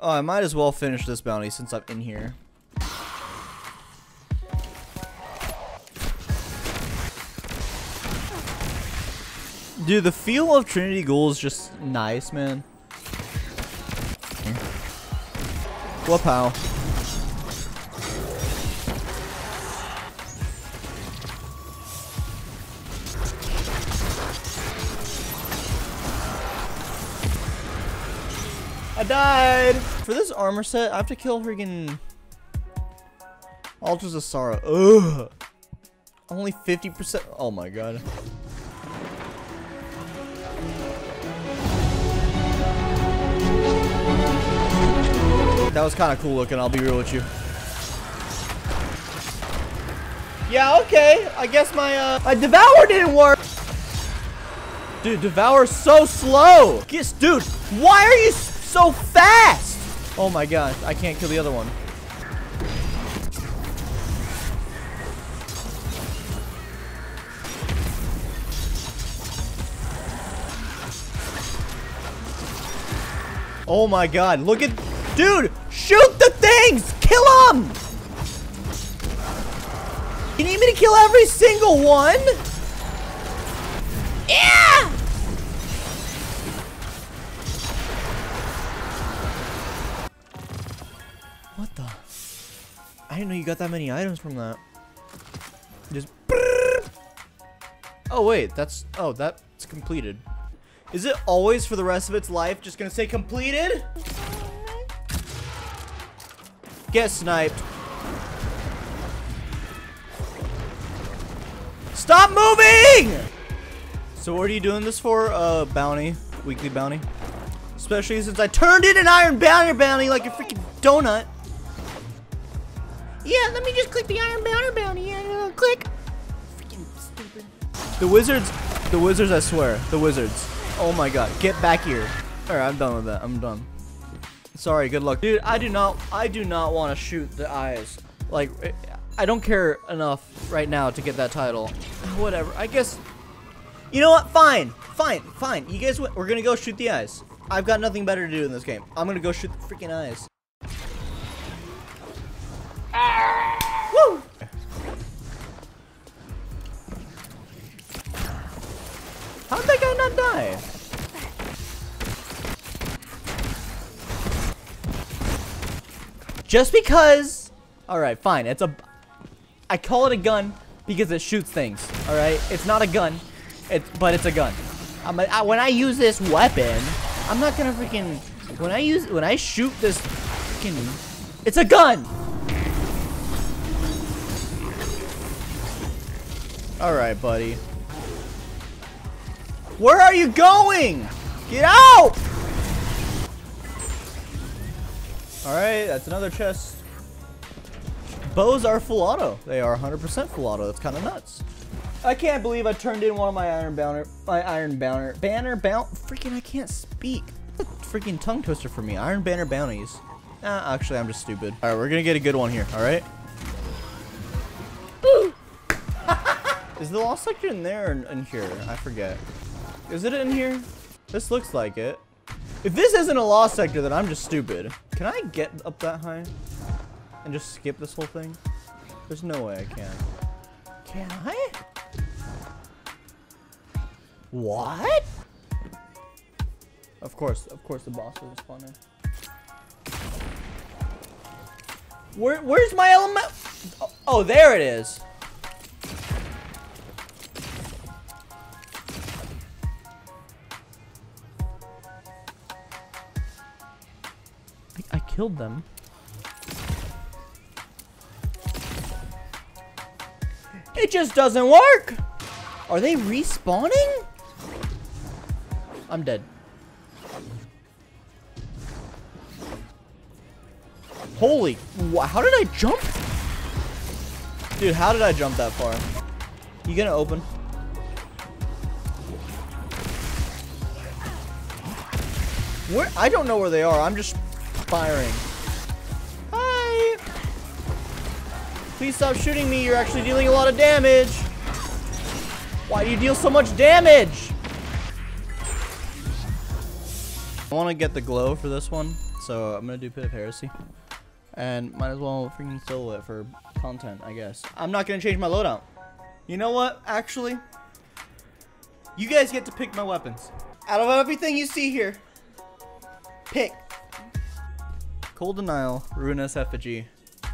Oh, I might as well finish this bounty since I'm in here. Dude, the feel of Trinity Ghoul is just nice, man. What died! For this armor set, I have to kill freaking... Altars of Sorrow. Ugh! Only 50%- Oh my god. That was kind of cool looking, I'll be real with you. Yeah, okay. I guess my, uh, my Devour didn't work. Dude, Devour's so slow. Guess, dude, why are you so fast? Oh my god, I can't kill the other one. Oh my god, look at... Dude, shoot the things! Kill them! You need me to kill every single one? Didn't know you got that many items from that. Just. Oh wait, that's. Oh, that's completed. Is it always for the rest of its life just gonna say completed? Get sniped. Stop moving! So what are you doing this for? Uh, bounty. Weekly bounty. Especially since I turned in an iron bounty bounty like a freaking donut. Yeah, let me just click the iron bounty bounty. Yeah, click. Freaking stupid. The wizards, the wizards, I swear. The wizards. Oh my god, get back here. Alright, I'm done with that. I'm done. Sorry, good luck. Dude, I do not, I do not want to shoot the eyes. Like, eh, I don't care enough right now to get that title. Whatever, I guess, you know what? Fine, fine, fine. You guys, we're gonna go shoot the eyes. I've got nothing better to do in this game. I'm gonna go shoot the freaking eyes. Die? Just because... Alright, fine. It's a... I call it a gun because it shoots things. Alright? It's not a gun. It, but it's a gun. I'm a, I, when I use this weapon, I'm not gonna freaking... When I use... When I shoot this freaking... It's a gun! Alright, buddy. Where are you going? Get out! Alright, that's another chest. Bows are full auto. They are 100% full auto. That's kind of nuts. I can't believe I turned in one of my iron banner, my iron banner, banner bounty. Freaking, I can't speak. Freaking tongue twister for me. Iron banner bounties. Nah, actually, I'm just stupid. All right, we're gonna get a good one here. All right. Is the lost sector in there or in here? I forget. Is it in here? This looks like it. If this isn't a lost sector, then I'm just stupid. Can I get up that high? And just skip this whole thing? There's no way I can. Can I? What? Of course, of course the boss will spawn in. Where, where's my element? Oh, there it is. I, killed them. It just doesn't work! Are they respawning? I'm dead. Holy, how did I jump? Dude, how did I jump that far? You gonna open? Where? I don't know where they are. I'm just firing. Hi! Please stop shooting me. You're actually dealing a lot of damage. Why do you deal so much damage? I want to get the glow for this one, so I'm going to do Pit of Heresy. And might as well freaking solo it for content, I guess. I'm not going to change my loadout. You know what, actually? You guys get to pick my weapons. Out of everything you see here, pick Cold Denial, Ruinous Effigy,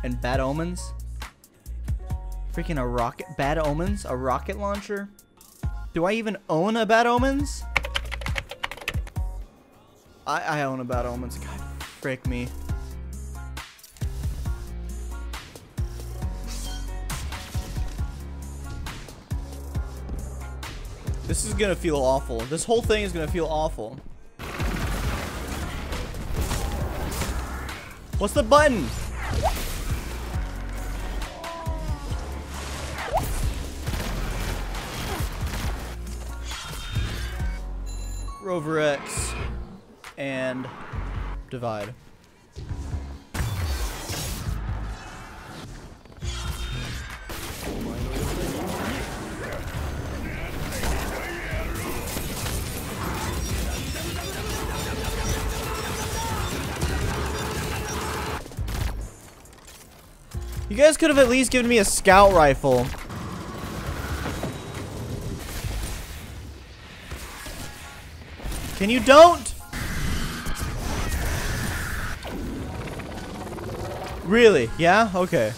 and Bad Omens. Freaking a rocket, Bad Omens, a rocket launcher. Do I even own a Bad Omens? I, I own a Bad Omens. God, frick me. This is gonna feel awful. This whole thing is gonna feel awful. What's the button? Rover X and divide. You guys could have at least given me a scout rifle. Can you don't? Really? Yeah? Okay.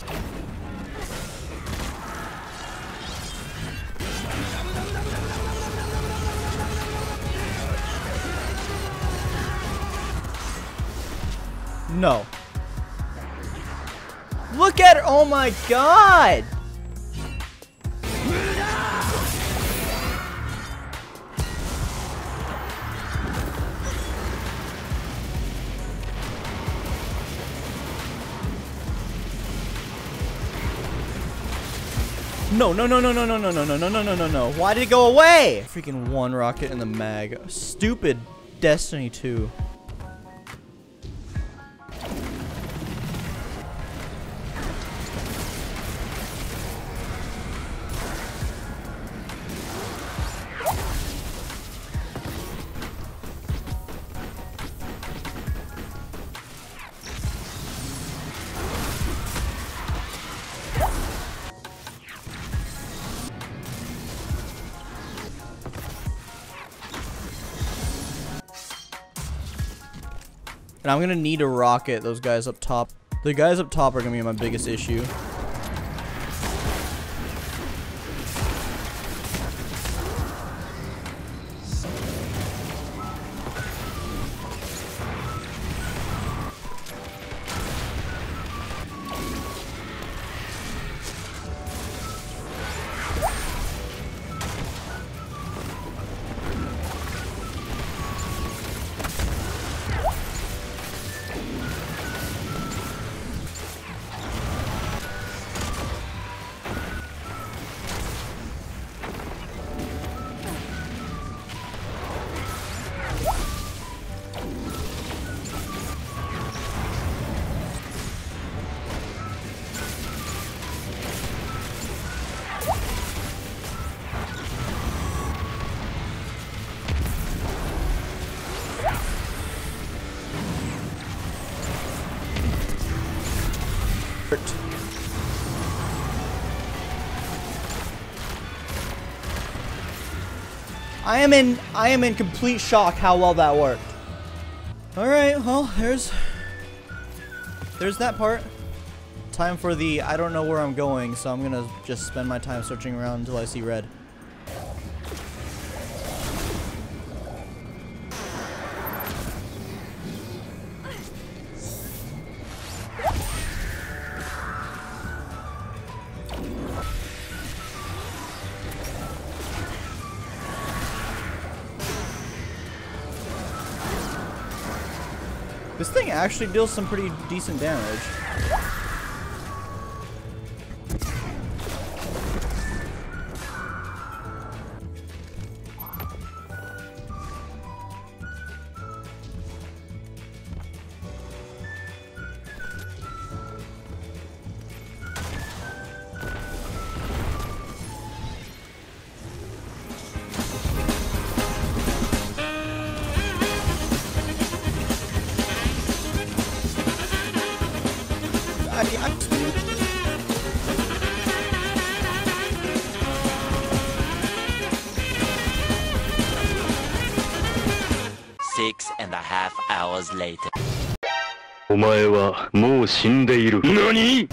No. Look at her. Oh my god. No, no, no, no, no, no, no, no, no, no, no, no, no, no. Why did it go away? Freaking one rocket in the mag. Stupid Destiny 2. And I'm gonna need a rocket those guys up top. The guys up top are gonna be my biggest issue. I am in I am in complete shock how well that worked. Alright, well, there's there's that part. Time for the I don't know where I'm going, so I'm gonna just spend my time searching around until I see red. This thing actually deals some pretty decent damage. Six and a half hours later. お前はもう死んでいる。何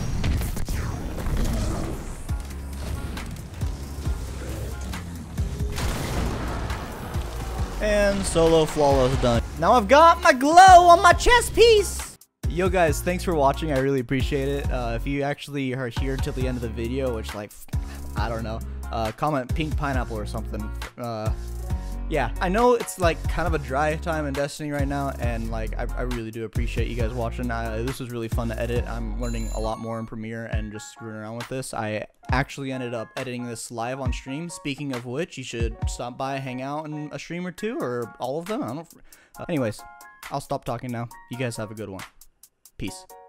And solo flawless done. Now I've got my glow on my chest piece. Yo guys, thanks for watching. I really appreciate it. Uh, if you actually are here till the end of the video, which like, I don't know, uh, comment pink pineapple or something. Uh, yeah, I know it's like kind of a dry time in Destiny right now, and like I, I really do appreciate you guys watching. This was really fun to edit. I'm learning a lot more in Premiere and just screwing around with this. I actually ended up editing this live on stream. Speaking of which, you should stop by, hang out in a stream or two, or all of them. I don't. Uh, anyways, I'll stop talking now. You guys have a good one. Peace.